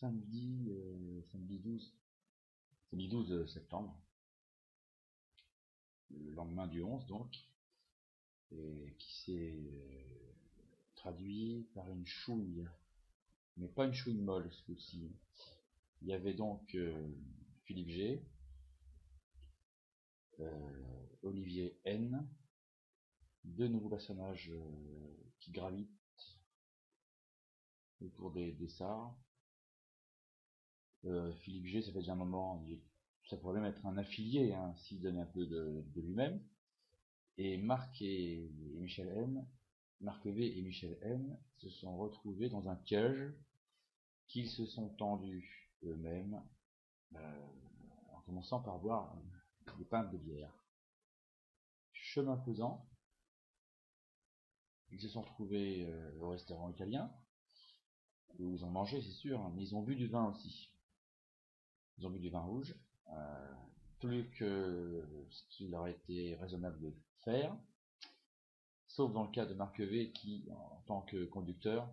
samedi, euh, samedi 12, samedi 12 septembre, le lendemain du 11 donc, et qui s'est euh, traduit par une chouille, mais pas une chouille molle ce coup-ci. Il y avait donc euh, Philippe G, Olivier N, deux nouveaux personnages qui gravitent autour des, des euh, Philippe G, ça fait déjà un moment, ça pourrait même être un affilié, hein, s'il donnait un peu de, lui-même. Et Marc et, Michel M, Marc V et Michel M se sont retrouvés dans un piège qu'ils se sont tendus eux-mêmes, euh, en commençant par boire des pintes de bière. Chemin faisant, ils se sont trouvés euh, au restaurant italien, où ils ont mangé, c'est sûr, hein, mais ils ont bu du vin aussi ils ont bu du vin rouge, euh, plus que ce qu'il aurait été raisonnable de faire, sauf dans le cas de Marc V qui, en tant que conducteur,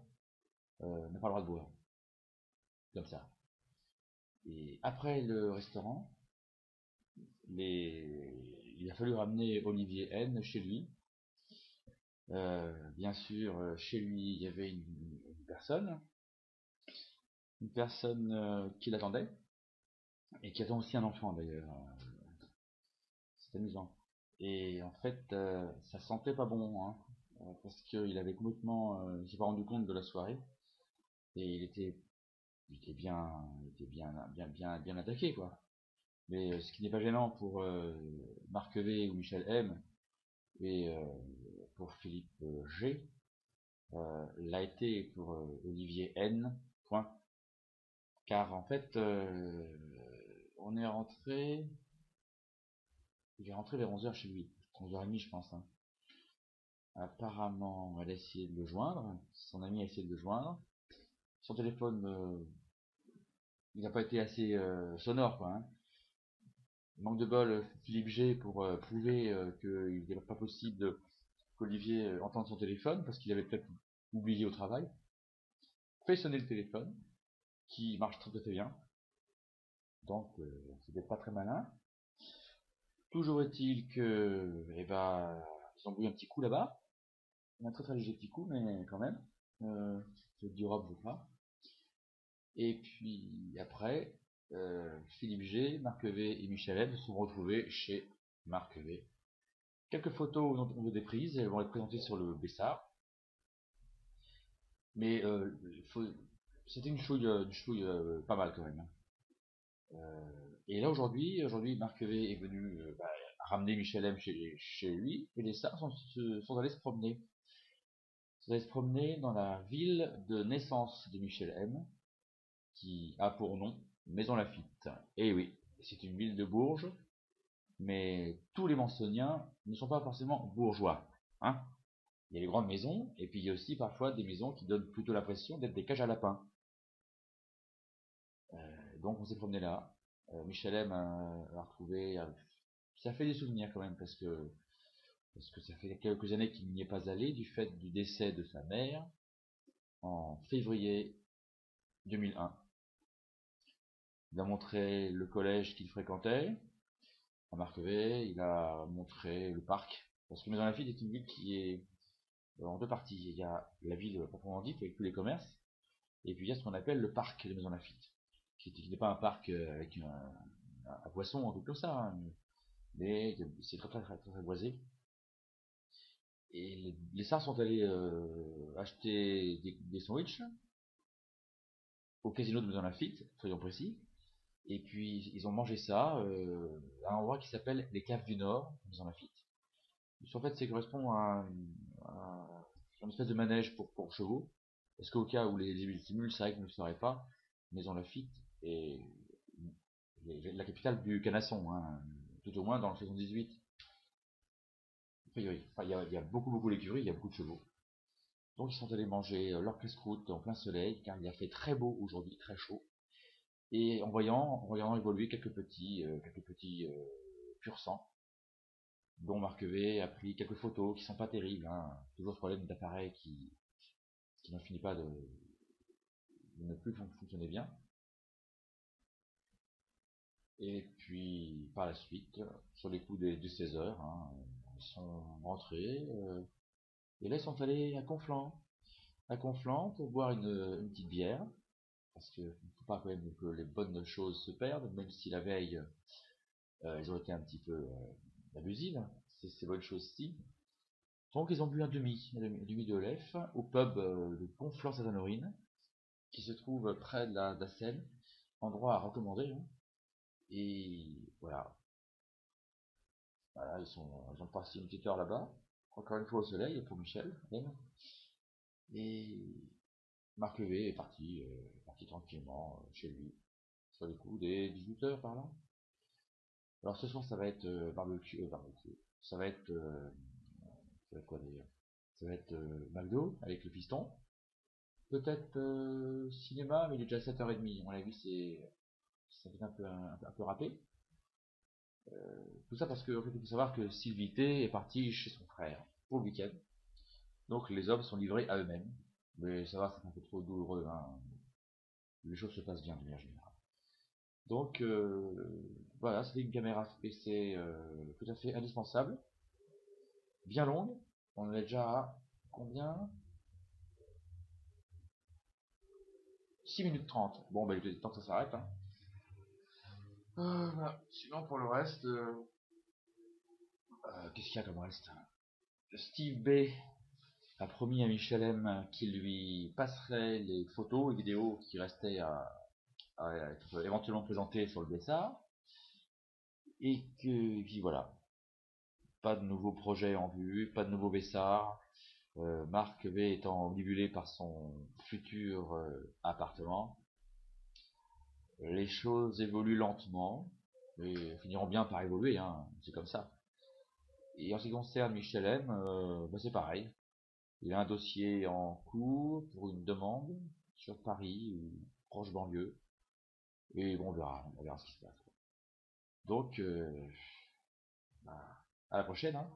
euh, n'a pas le droit de boire. Comme ça. Et après le restaurant, il a fallu ramener Olivier N chez lui. Euh, bien sûr, chez lui, il y avait une personne, une personne qui l'attendait, et qui attend aussi un enfant d'ailleurs. C'est amusant. Et en fait, euh, ça sentait pas bon, hein, euh, parce qu'il avait complètement, euh, s'est pas rendu compte de la soirée, et il était, il était bien, il était bien, bien, bien, bien attaqué quoi. Mais ce qui n'est pas gênant pour Marc V ou Michel M et pour Philippe G, l'a été pour Olivier N. Point. Car en fait, on est rentré. Il est rentré vers 11h chez lui. 11h30, je pense. Hein. Apparemment, elle a essayé de le joindre. Son ami a essayé de le joindre. Son téléphone, euh, il n'a pas été assez euh, sonore, quoi. Hein. Manque de bol, Philippe G pour euh, prouver qu'il n'était pas possible qu'Olivier entende son téléphone parce qu'il avait peut-être oublié au travail. Fait sonner le téléphone, qui marche très très bien. Donc, euh, c'était pas très malin. Toujours est-il que, eh ben, ils ont bu un petit coup là-bas. Un très très léger petit coup, mais quand même. Euh, c'est d'Europe, je crois. Et puis après, euh, Philippe G, Marc V et Michel M se sont retrouvés chez Marc V. Quelques photos ont été prises, elles vont être présentées sur le Bessard. Mais euh, c'était une une chouille pas mal quand même. Euh, et là aujourd'hui, aujourd'hui Marc est venu euh, bah, ramener Michel M chez, lui, et les stars sont, sont, allés se promener. Ils sont allés se promener dans la ville de naissance de Michel M, qui a pour nom Maison Lafitte. Et oui, c'est une ville de Bourges, mais tous les Mansoniens ne sont pas forcément bourgeois. Hein il y a les grandes maisons, et puis il y a aussi parfois des maisons qui donnent plutôt l'impression d'être des cages à lapins. Euh, donc on s'est promené là. Euh, Michel M a, retrouvé. ça fait des souvenirs quand même parce que parce que ça fait quelques années qu'il n'y est pas allé du fait du décès de sa mère en février 2001. Il a montré le collège qu'il fréquentait à Marquevet, il a montré le parc, parce que Maison Lafitte est une ville qui est en deux parties. Il y a la ville proprement dite avec tous les commerces, et puis il y a ce qu'on appelle le parc de Maison Lafitte qui n'est pas un parc euh, avec un, un, poisson, un truc comme ça, hein, mais c'est très très très très, boisé. Et les, les stars sont allés euh, acheter des, sandwichs au casino de Maison Lafitte, soyons précis. Et puis ils ont mangé ça euh, à un endroit qui s'appelle les Caves du Nord, Maison Lafitte. En fait, ça correspond à, une espèce de manège pour, chevaux. Parce qu'au cas où les, les stimules, c'est vrai que ne le seraient pas, Maison Lafitte et la capitale du Canasson, hein, tout au moins dans le 78. il y, a, beaucoup beaucoup d'écuries, il y a beaucoup de chevaux. Donc ils sont allés manger euh, leur casse-croûte en plein soleil, car il a fait très beau aujourd'hui, très chaud. Et en voyant, en voyant évoluer quelques petits, euh, quelques petits euh, sang, dont Marc V a pris quelques photos qui sont pas terribles, hein. toujours ce problème d'appareil qui, qui n'en finit pas de, de ne plus fonctionner bien. Et puis, par la suite, sur les coups des, 16 heures, ils sont rentrés. Euh, et là, ils sont allés à Conflans. À Conflans pour boire une, petite bière. Parce qu'il ne faut pas quand même que les bonnes choses se perdent, même si la veille, euh, ont été un petit peu euh. C'est ces bonnes choses-ci. Donc, ils ont bu un demi, un demi, de lef au pub de Conflans-Saint-Honorine, qui se trouve près de la, de Seine. Endroit à recommander. Hein. Et voilà. Voilà, ils, sont, ils ont passé une petite heure là-bas. Encore une fois au soleil pour Michel. Et Marc Levé est parti, euh, parti tranquillement euh, chez lui. Sur les coups des 18 heures par là. Alors ce soir ça va être euh, barbecue, euh, barbecue. Ça va être, ça va être quoi d'ailleurs? Ça va être McDo avec le piston. Peut-être cinéma, mais il est déjà 7h30. On l'a vu, c'est ça fait un peu, un, peu râpé. Euh, tout ça parce que il faut savoir que Sylvité est partie chez son frère pour le week-end. Donc les hommes sont livrés à eux-mêmes. Mais ça va, c'est un peu trop douloureux. Hein. Les choses se passent bien de manière générale. Donc euh, voilà, c'est une caméra PC euh, tout à fait indispensable. Bien longue. On est déjà à combien? 6 minutes 30. Bon, ben, il est temps que ça s'arrête. Hein. Euh, sinon, pour le reste, euh, euh, qu'est-ce qu'il y a comme reste? Steve B a promis à Michel M qu'il lui passerait les photos et vidéos qui restaient à, être éventuellement présentées sur le Bessar. Et que, puis voilà. Pas de nouveaux projets en vue, pas de nouveaux Bessar. Marc V étant omnibulé par son futur appartement les choses évoluent lentement, mais finiront bien par évoluer, hein, c'est comme ça. Et en ce qui concerne Michel M, euh, bah, c'est pareil. Il a un dossier en cours pour une demande sur Paris ou proche banlieue. Et bon, on verra, on verra ce qui se passe. Donc, euh, bah, à la prochaine. Hein.